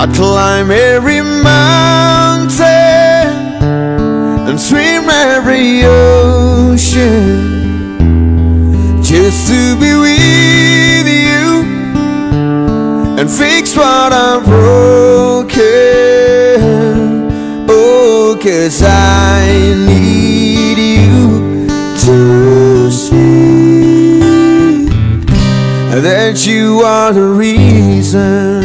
I'd climb every mountain and swim every ocean just to be with you and fix what I'm broken. Oh, cause I need you to see that you are the reason